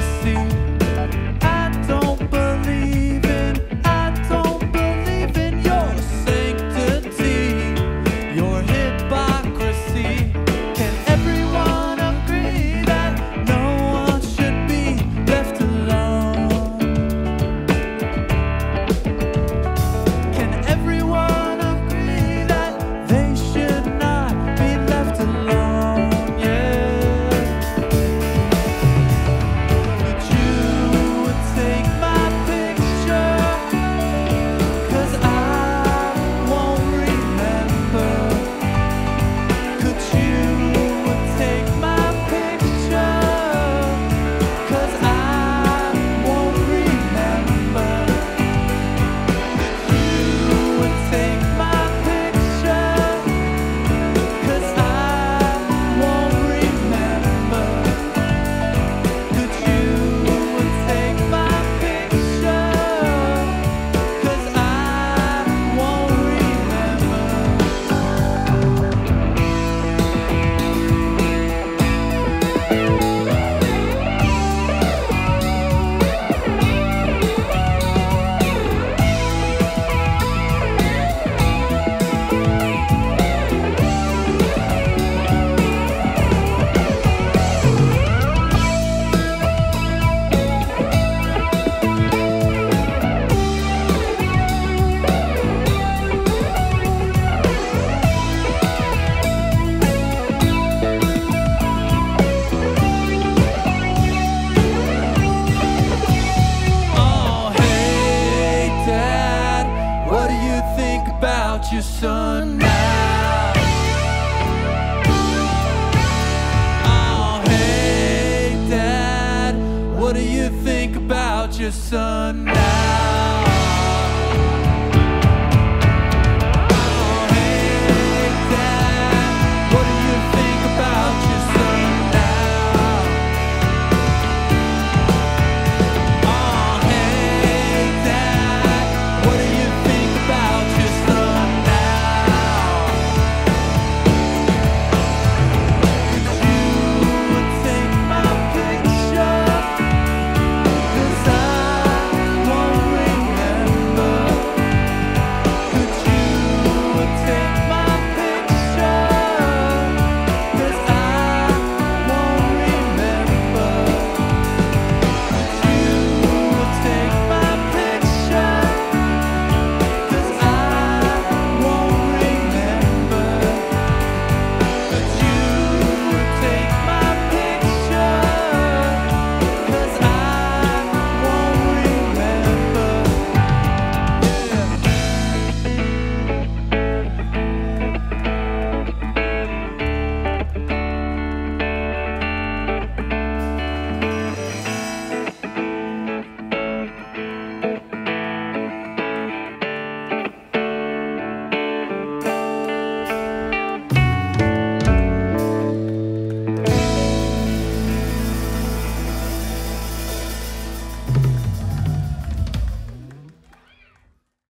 see son now?